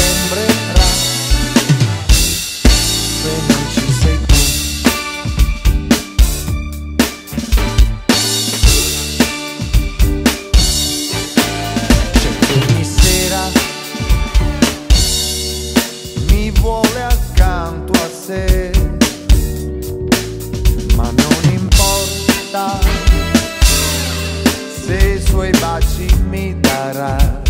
sembrerà se non ci sei tu. C'è che ogni sera mi vuole accanto a sé, ma non importa se i suoi baci mi darà.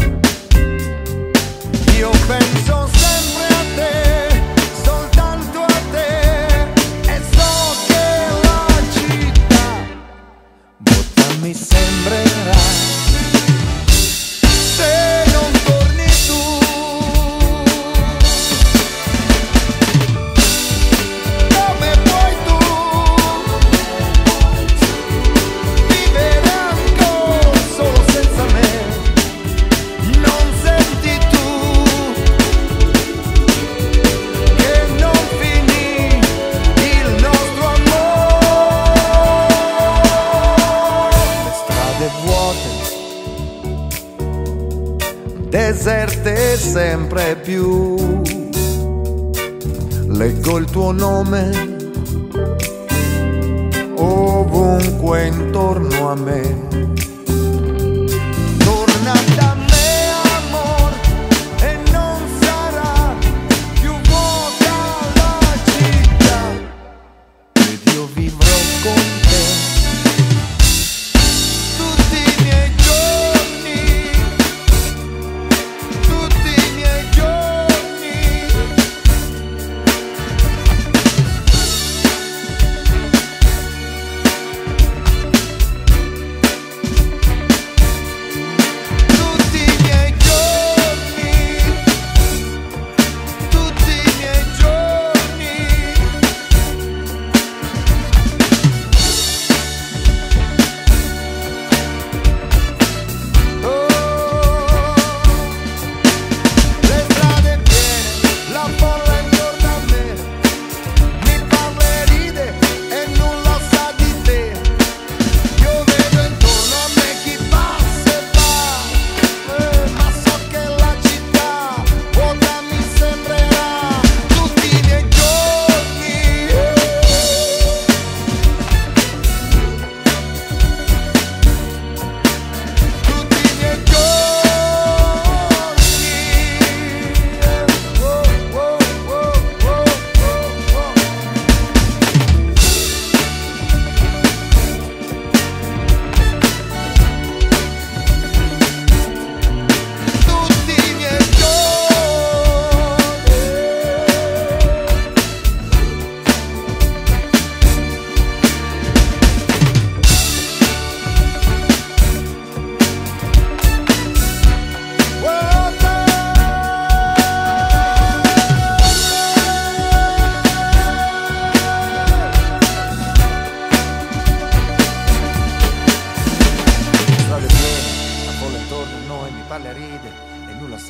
deserte sempre più. Leggo il tuo nome ovunque intorno a me.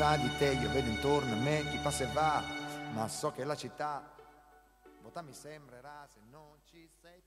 sa di te, io vedo intorno a me chi passa e va, ma so che la città, vota mi sembrerà se non ci sei